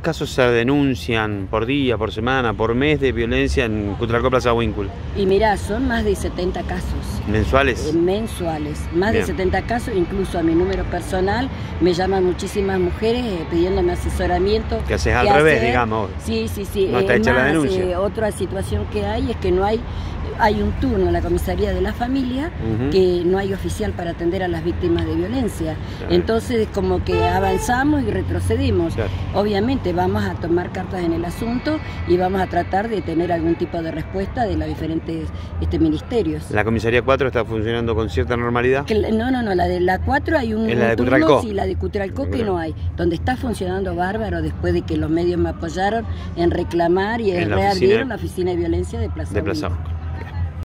casos se denuncian por día, por semana, por mes de violencia en Cutralcó Plaza Winkle? Y mirá, son más de 70 casos. ¿Mensuales? Eh, mensuales, más Bien. de 70 casos, incluso a mi número personal me llaman muchísimas mujeres eh, pidiéndome asesoramiento. Que haces al revés, digamos. Sí, sí, sí. No está Es hecha la más, denuncia. eh, otra situación que hay es que no hay, hay un turno en la comisaría de la familia que no hay oficial para atender a las víctimas de violencia. Claro. Entonces es como que avanzamos y retrocedimos. Claro. Obviamente vamos a tomar cartas en el asunto y vamos a tratar de tener algún tipo de respuesta de los diferentes este, ministerios. ¿La comisaría 4 está funcionando con cierta normalidad? Que no, no, no, la de la 4 hay un, ¿En la de un turno, sí, la de Cutralcó que no hay, donde está funcionando bárbaro después de que los medios me apoyaron en reclamar y en, reabrir la oficina de violencia de Plaza De Plaza.